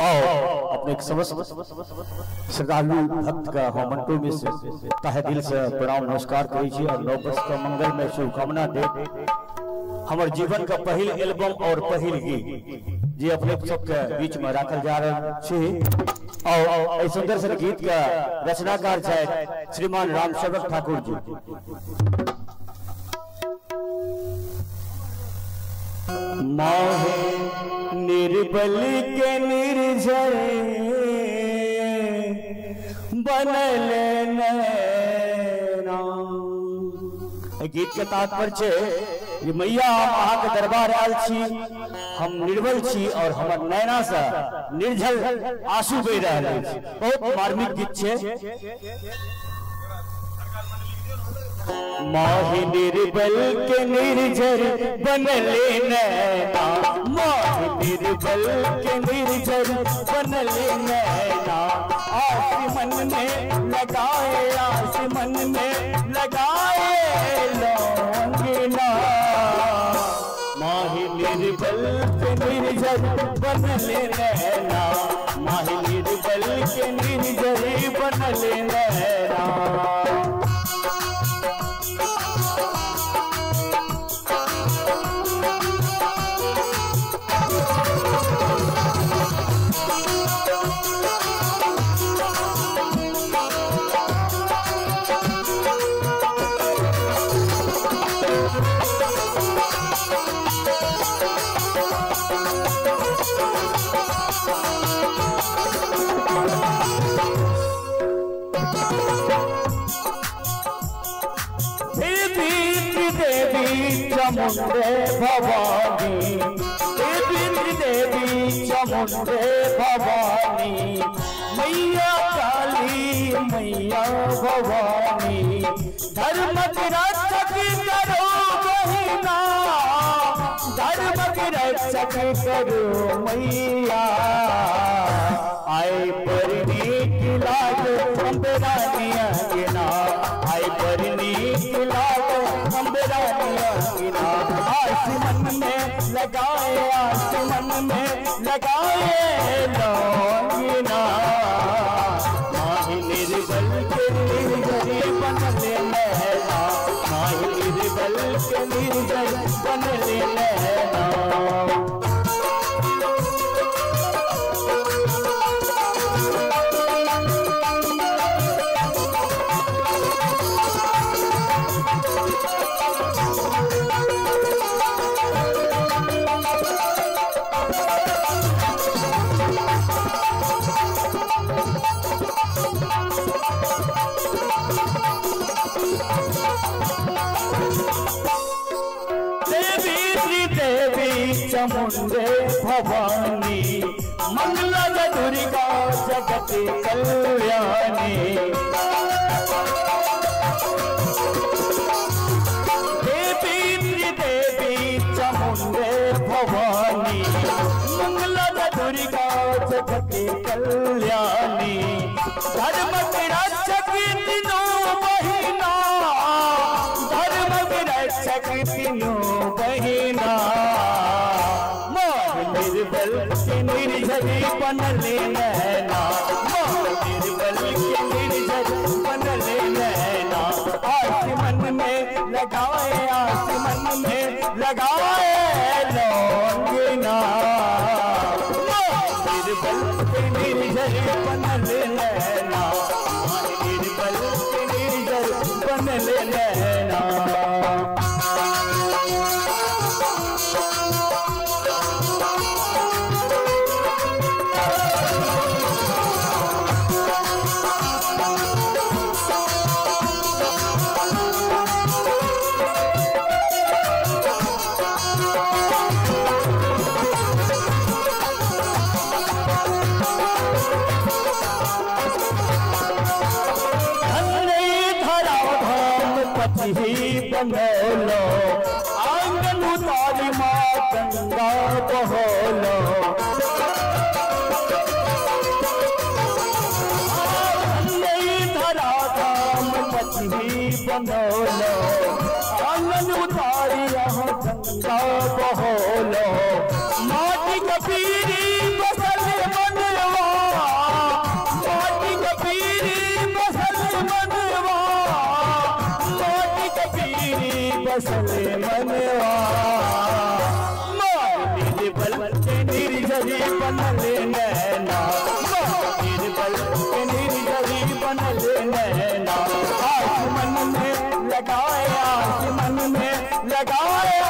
और अपने श्रद्धालु भक्त का हम में से तहे दिल से प्रणाम नमस्कार करै और नव वर्ष का मंगल में शुभकामना दे हमर जीवन का पहिल एल्बम और पहिल गीत जे अपने सबके बीच में राखल जा रहल छी। और सुंदर सन गीत का रचनाकार छथि श्रीमान राम सेवक ठाकुर जी। माहे निर्बल के निर्जय बनल गीत के तात्पर्य जे मैया हम अहाँके दरबार आयल छी, हम निर्बल छी और हमर नैना से निर्जल आँसू बहि अछि। बहुत मार्मिक गीत छै। माही निर्बल के निर्जर बनले नैना। माही निर्बल के निर्जर बनले नैना। आस मन में लगाए आस मन में लगाए लौंगना। माही निर्बल के निर्जर बनले नैना। माही निर्बल के निर्जर बनले नैना। चमुंडे भवानी। देवी देवी चमुंडे भवानी। मैया काली, मैया भवानी। धर्म की रक्षक करो बहिना। धर्म की रक्षक करो मैया। आए परनी की लाज अम्बरानिया के नाम आस मन में लगाए आसमन में लगाए लौंगिना माही निर्बल के निर्जरी बनले लहना माही निर्बल के निर्जर बनले लहना चमुंडे भवानी, मंगला दुर्गा जगत कल्याणी। देवी श्री देवी चमुंडे भवानी, मंगला दुर्गा जगत कल्याणी। धर्म की निर्जरी बनले नैना मोह निर्बल के निर्जर बनले नैना आसमन में लगाए आसमन में लगाए लौंगना मोह निर्बल के निर्जर बनले नैना पति बनोलो आँगन उतारी माँ गंगा बहोलो धरा धाम बनोलो आँगन बसले मनवा मार बल निर्जरी बनले नैना मार बल के निर्जरी बनले नैना लगाया आज मन में लगाया।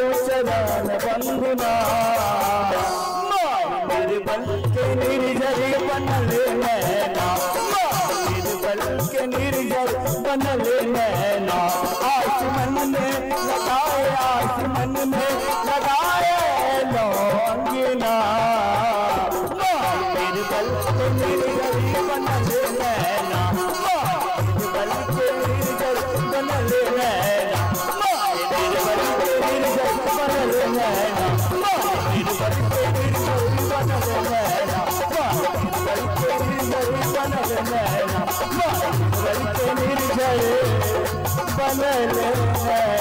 चरण बंदना मार बल के निर्जर बनल नैना। मार बल के निर्जर बनल नैना। आस मन में लगाए आस मन में लगाए लो अंगना मार बल के निर्जर बनल नैना। नैना मार